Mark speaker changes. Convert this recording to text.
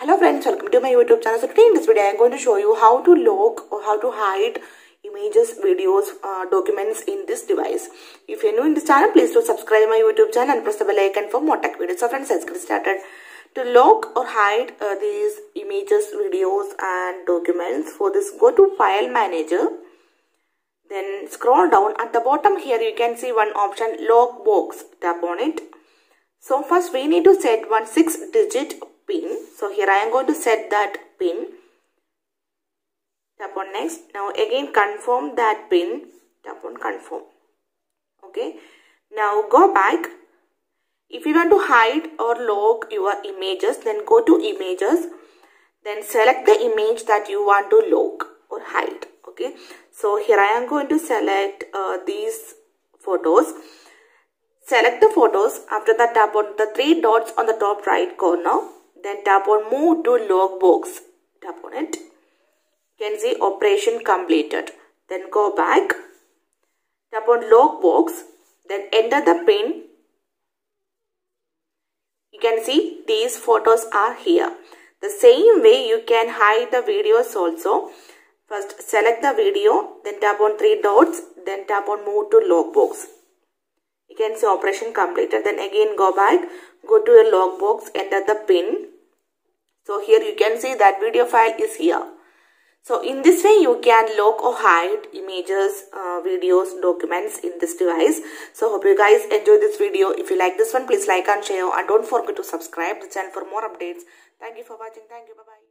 Speaker 1: Hello friends, welcome to my YouTube channel. So today in this video, I am going to show you how to lock or how to hide images, videos, uh, documents in this device. If you're new in this channel, please do subscribe my YouTube channel and press the bell icon for more tech videos. So friends, let's get started. To lock or hide uh, these images, videos and documents, for this go to File Manager. Then scroll down at the bottom here you can see one option lock box. Tap on it. So first we need to set one 6 digit here I am going to set that pin. Tap on next. Now again confirm that pin. Tap on confirm. Okay. Now go back. If you want to hide or lock your images then go to images. Then select the image that you want to lock or hide. Okay. So here I am going to select uh, these photos. Select the photos. After that tap on the three dots on the top right corner then tap on move to lock box. Tap on it. You can see operation completed. Then go back. Tap on lock box. Then enter the pin. You can see these photos are here. The same way you can hide the videos also. First select the video. Then tap on three dots. Then tap on move to lock box. You can see operation completed. Then again go back. Go to lock box. Enter the pin so here you can see that video file is here. So in this way you can lock or hide images, uh, videos, documents in this device. So hope you guys enjoy this video. If you like this one please like and share and don't forget to subscribe the channel for more updates. Thank you for watching. Thank you. Bye bye.